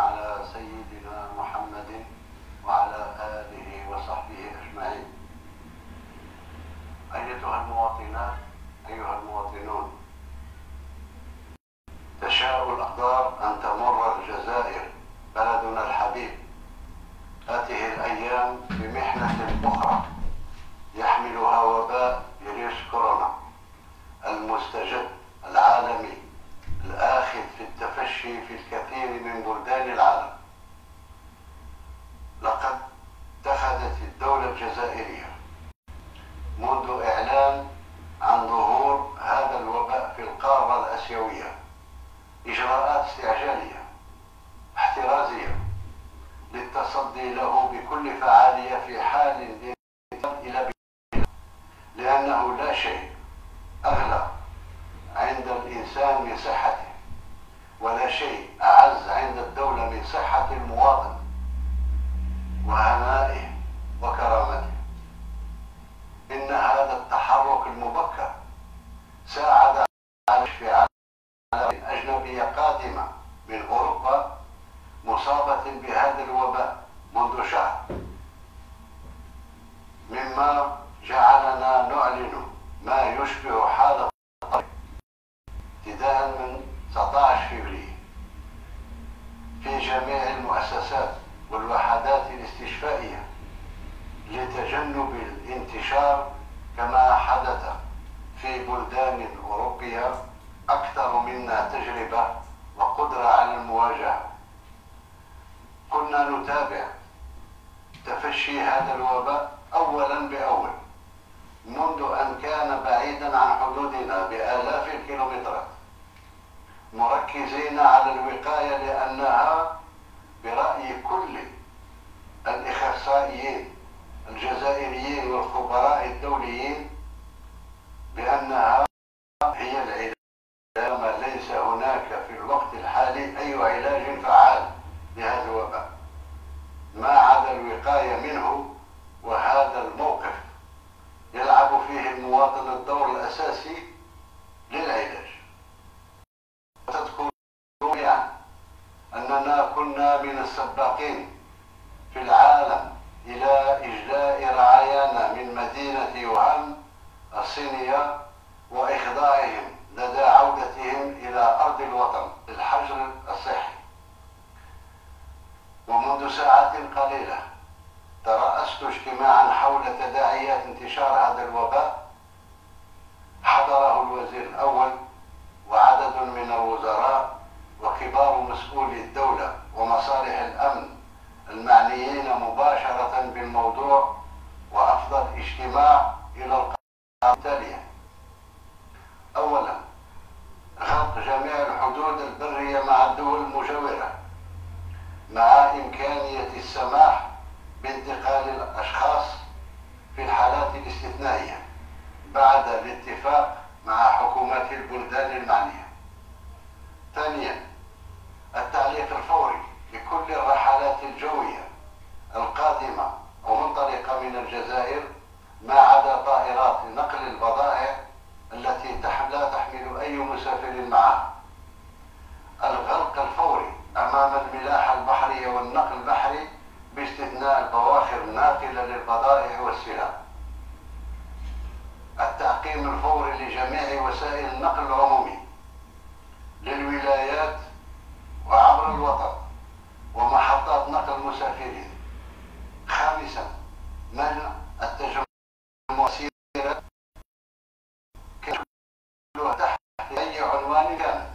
على سيدنا محمد وعلى آله وصحبه أجمعين. أيتها المواطنات أيها المواطنون تشاء الأقدار أن تمر الجزائر بلدنا الحبيب. هذه الأيام بمحنة أخرى يحملها وباء فيروس كورونا المستجد العالمي الآخذ في التفشي في الكثير من بلدان العالم لقد اتخذت الدولة الجزائرية منذ إعلان عن ظهور هذا الوباء في القارة الآسيوية إجراءات استعجالية احترازية للتصدي له بكل فعالية في حال إلى لأنه لا شيء أغلى عند الإنسان من صحته ولا شيء. أعز عند الدولة من صحة المواطن وهنائه وكرامته. إن هذا التحرك المبكر ساعد على اشتعال أجنبية قادمة من أوروبا مصابة بهذا الوباء منذ شهر. مما جعلنا نعلن ما يشبه حالة ابتداء من 19 فبراير في جميع المؤسسات والوحدات الاستشفائية لتجنب الانتشار كما حدث في بلدان أوروبية أكثر منا تجربة وقدرة على المواجهة. كنا نتابع تفشي هذا الوباء أولا بأول منذ أن كان بعيدا عن حدودنا بآلاف الكيلومترات مركزين على الوقاية لأنها برأي كل الإخصائيين الجزائريين والخبراء الدوليين بأنها هي العلاج ما ليس هناك في الوقت الحالي أي علاج فعال لهذا الوباء. ما عدا الوقاية منه وهذا الموقف يلعب فيه المواطن الدور الأساسي للعلاج. الحالات الاستثنائية بعد الاتفاق مع حكومات البلدان المعنية. ثانيا التعليق الفوري لكل الرحلات الجوية القادمة أو منطلقة من الجزائر ما عدا طائرات نقل البضائع التي لا تحمل أي مسافر معها الغلق الفوري أمام الملاحة البحرية والنقل البحري باستثناء البواخر الناقلة للبضائع والسلع التعقيم الفوري لجميع وسائل النقل العمومي للولايات وعبر الوطن ومحطات نقل المسافرين. خامسا منع التجمع سيرة تحت أي عنوان كانت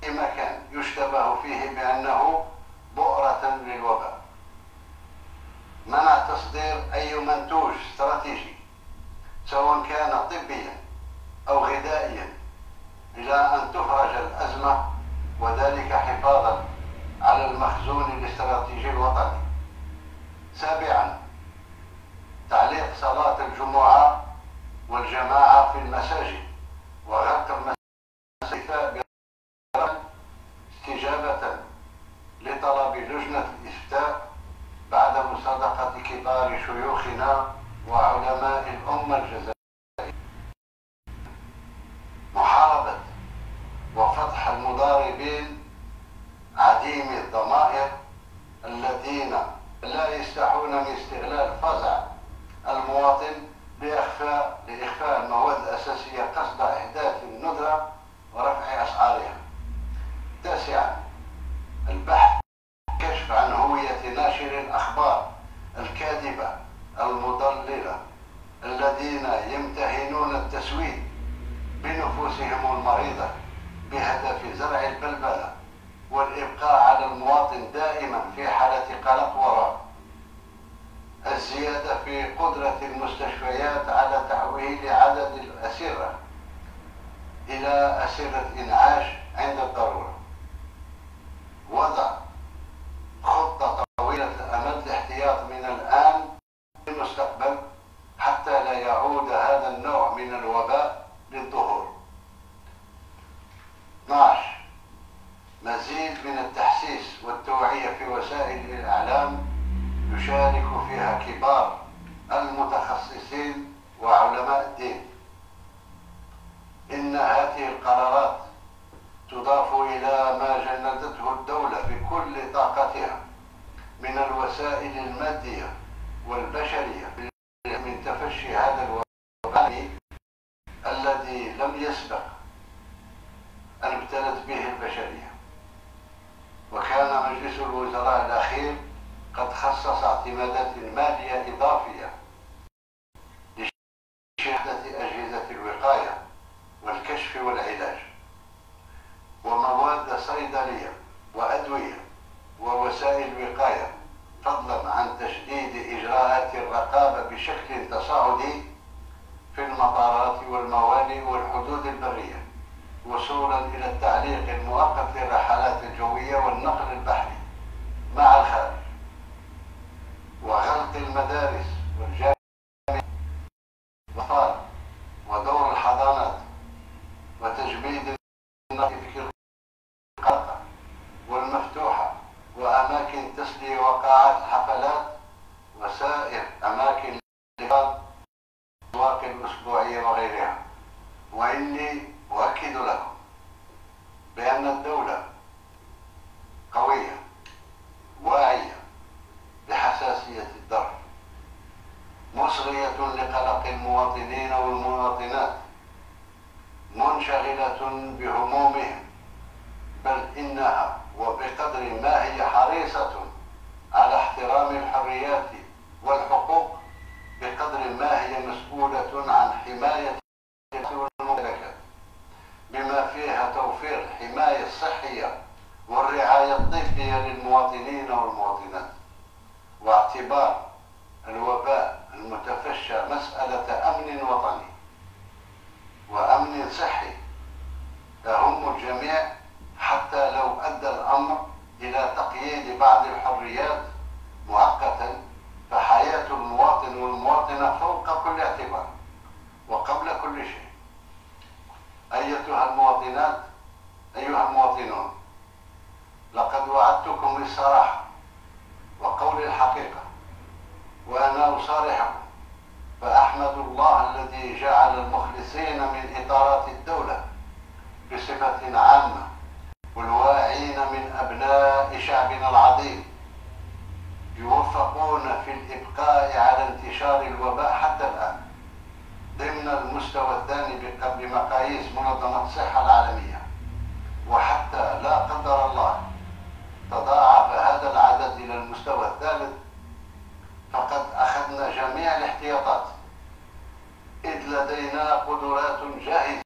في مكان يشتبه فيه بأنه بؤرة للوباء. منع تصدير أي منتوج استراتيجي. سواء كان طبيا أو غذائيا إلى أن تفرج الأزمة وذلك حفاظا على المخزون الاستراتيجي الوطني. سابعا تعليق صلاة الجمعة والجماعة في المساجد وغلق المساجد استجابة لطلب لجنة الإفتاء بعد مصادقة كبار شيوخنا وعلماء الأمة الجزائرية محاربة وفتح المضاربين عديمي الضمائر الذين لا يستحون من استغلال فزع المواطن لإخفاء لإخفاء المواد الأساسية قصد إحداث الندرة ورفع أسعارها. تاسعا البحث كشف عن هوية ناشر الأخبار الكاذبة المضللة الذين يمتهنون التسويد بنفوسهم المريضة بهدف زرع البلبلة والإبقاء على المواطن دائما في حالة قلق ورعب. الزيادة في قدرة المستشفيات على تحويل عدد الأسرة إلى أسرة إنعاش عند الضرورة. وضع خطة طويلة الأمد لاحتياط من الآن للمستقبل حتى لا يعود هذا النوع من الوباء للظهور 12 مزيد من التحسيس والتوعية في وسائل الإعلام يشارك فيها كبار المتخصصين وعلماء الدين إن هذه القرارات تضاف إلى ما جندته الدولة بكل طاقتها من الوسائل المادية والبشرية من تفشي هذا الوباء الذي لم يسبق أن ابتلت به البشرية. وكان مجلس الوزراء الأخير قد خصص اعتمادات مالية إضافية لشهادة أجهزة الوقاية والكشف والعلاج ومواد صيدلية وأدوية ووسائل وقاية فضلا عن تشديد إجراءات الرقابة بشكل تصاعدي في المطارات والموانئ والحدود البرية وصولا إلى التعليق المؤقت للرحلات الجوية والنقل البحري مع الخارج وغلق المدارس منشغلة بهمومهم بل إنها وبقدر ما هي حريصة على احترام الحريات والحقوق بقدر ما هي مسؤولة عن حماية والممتلكات بما فيها توفير الحماية الصحية والرعاية الطبية للمواطنين والمواطنات واعتبار الوباء المتفشى مسألة أمن وطني وأمن صحي تهم الجميع حتى لو أدى الأمر إلى تقييد بعض الحريات مؤقتا فحياة المواطن والمواطنة فوق كل اعتبار وقبل كل شيء أيتها المواطنات أيها المواطنون لقد وعدتكم بالصراحة وقول الحقيقة وأنا أصارحكم فأحمد الله الذي المخلصين من إطارات لدينا قدرات جاهزة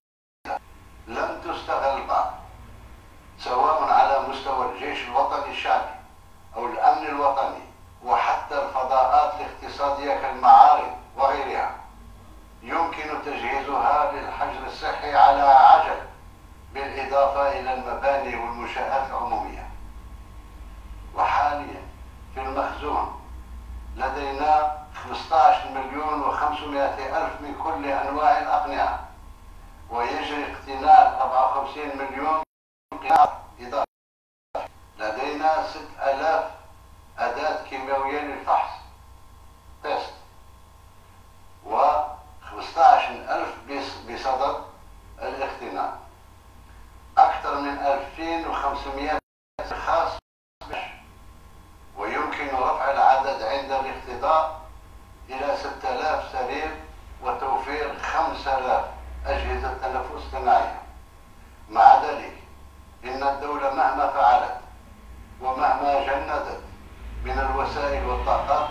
500 ألف من كل أنواع الأقنعة ويجري اقتناء 54 مليون قناع إضافي. لدينا 6000 أداة كيماوية تنفس صناعية مع ذلك إن الدولة مهما فعلت ومهما جندت من الوسائل والطاقات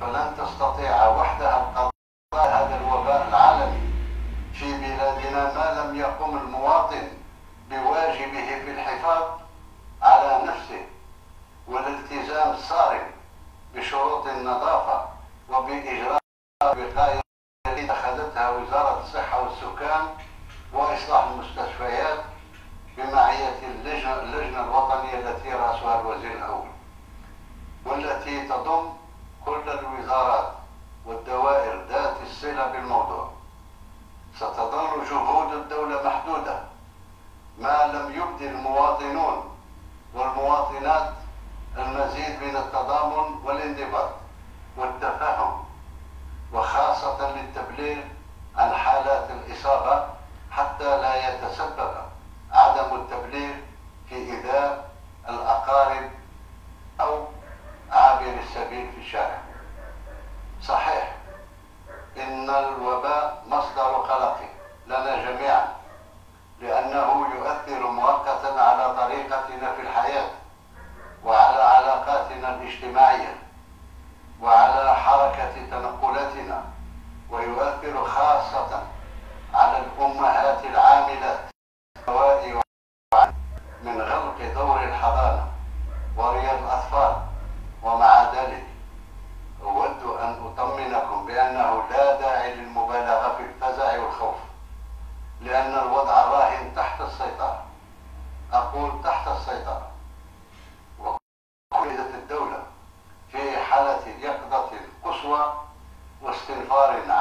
فلن تستطيع وحدها القضاء هذا الوباء العالمي في بلادنا ما لم يقم المواطن بواجبه في الحفاظ على نفسه والالتزام الصارم بشروط النظافة وبإجراء والانضباط والتفاهم وخاصة للتبليغ عن حالات الإصابة حتى لا يتسبب عدم التبليغ في إيذاء الأقارب أو عابر السبيل في الشارع. صحيح إن الوباء مصدر قلق لنا جميعا لأنه يؤثر مؤقتا على طريقتنا في الحياة وعلى علاقاتنا الاجتماعية. পারে না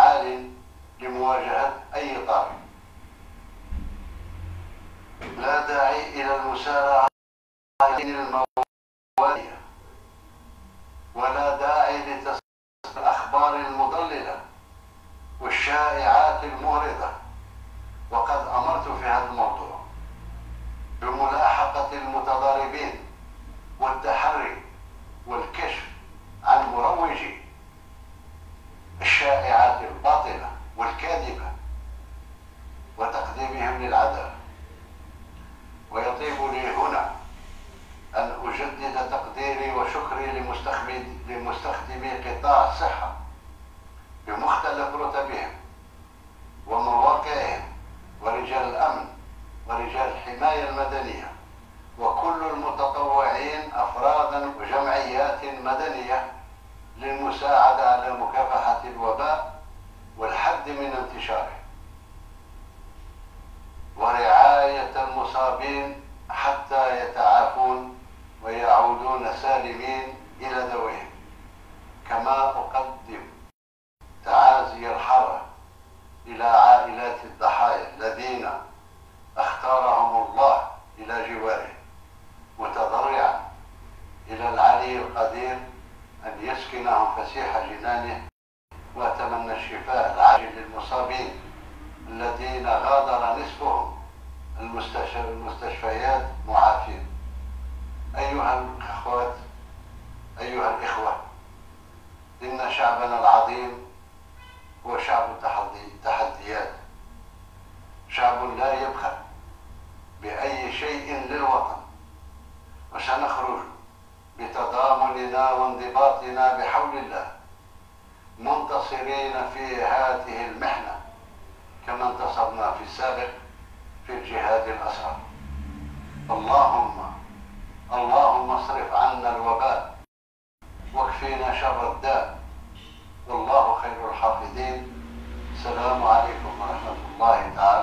usa جنانه وأتمنى الشفاء العاجل للمصابين الذين غادر نصفهم. المستشفيات معافين أيها الأخوات أيها الإخوة إن شعبنا العظيم هو شعب التحديات. شعب لا يبخل بأي شيء للوطن. وسنخرج بتضامننا وانضباطنا بحول الله منتصرين في هذه المحنة كما انتصرنا في السابق في الجهاد الأسرى اللهم اللهم اصرف عنا الوباء. واكفينا شر الداء. والله خير الحافظين. السلام عليكم ورحمة الله تعالى.